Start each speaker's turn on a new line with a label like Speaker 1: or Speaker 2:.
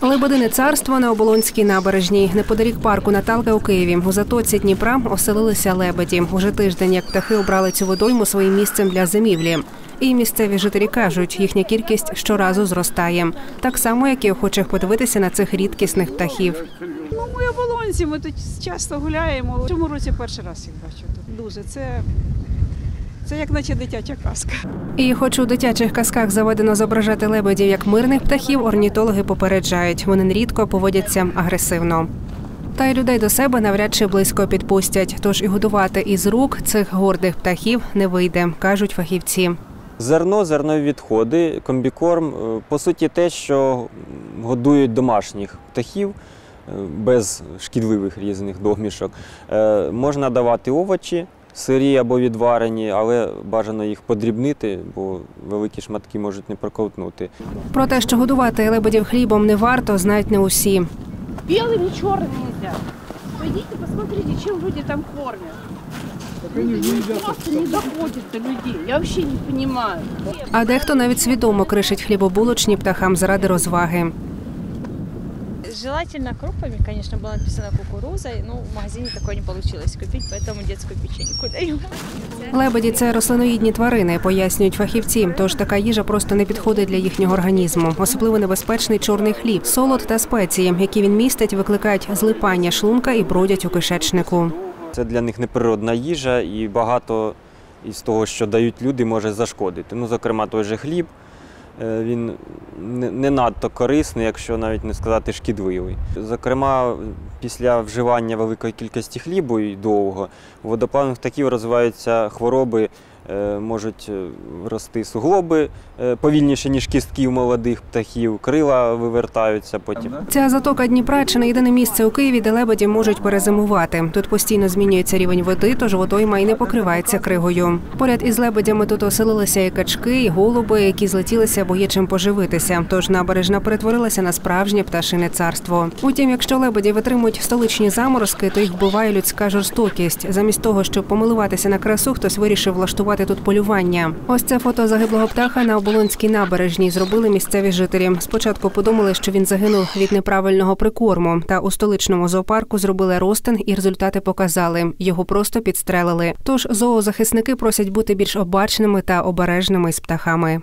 Speaker 1: Лебедине царство на оболонській набережній. Неподалік парку Наталка у Києві. У затоці Дніпра оселилися лебеді. Уже тиждень, як птахи обрали цю водойму своїм місцем для зимівлі. І місцеві жителі кажуть, їхня кількість щоразу зростає. Так само, як і охочих подивитися на цих рідкісних птахів.
Speaker 2: Ну, ми оболонці, ми тут часто гуляємо. В цьому році перший раз їх бачу. Дуже. Це, це як наче дитяча казка.
Speaker 1: І хоч у дитячих казках заведено зображати лебедів як мирних птахів, орнітологи попереджають, вони нерідко поводяться агресивно. Та й людей до себе навряд чи близько підпустять. Тож і годувати із рук цих гордих птахів не вийде, кажуть фахівці.
Speaker 3: Зерно, зернові відходи, комбікорм е, по суті те, що годують домашніх птахів е, без шкідливих різних домішок. Е, Можна давати овочі, сирі або відварені, але бажано їх подрібнити, бо великі шматки можуть не проковтнути.
Speaker 1: Про те, що годувати лебедів хлібом не варто, знають не усі.
Speaker 4: Белым и черным нельзя. Пойдите, посмотрите, чем люди там кормят. Ну, просто не доходит до людей. Я вообще не понимаю.
Speaker 1: А дехто навіть свідомо кришить хлібобулочні птахам заради розваги.
Speaker 5: Желательно крупами, конечно, было написано кукурузой, но в магазине такое не получилось купить, поэтому детскую печеньку даю.
Speaker 1: Лебеді це рослиноїдні тварини, пояснюють фахівці. Тож така їжа просто не підходить для їхнього організму. Особливо небезпечний чорний хліб, солод та спеції, які він містить, викликають злипання шлунка і бродять у кишечнику.
Speaker 3: Це для них неприродна їжа, і багато із того, що дають люди, може зашкодити. Ну, зокрема, той же хліб. Е, Він не- надто корисний, якщо навіть не сказати шкідливий. Зокрема, після вживання великої кількості хлібу і довго у водоплавних птахів розвиваються хвороби, можуть е, рости суглоби е, повільніше, ніж кістки у молодих птахів, крила вивертаються потім.
Speaker 1: Ця затока Дніпра чи не єдине місце у Києві, де лебеді можуть перезимувати. Тут постійно змінюється рівень води, тож водойма і не покривається кригою. Поряд із лебедями тут оселилися і качки, і голуби, які злетілися, бо є чим поживитися. Тож набережна перетворилася на справжнє пташине царство. Утім, якщо лебеді витримують столичні заморозки, то їх буває людська жорстокість. Замість того, щоб помилуватися на красу, хтось вирішив влаштувати тут полювання. Ось це фото загиблого птаха на оболонській набережній зробили місцеві жителі. Спочатку подумали, що він загинув від неправильного прикорму. Та у столичному зоопарку зробили ростин, і результати показали. Його просто підстрелили. Тож зоозахисники просять бути більш обачними та обережними з птахами.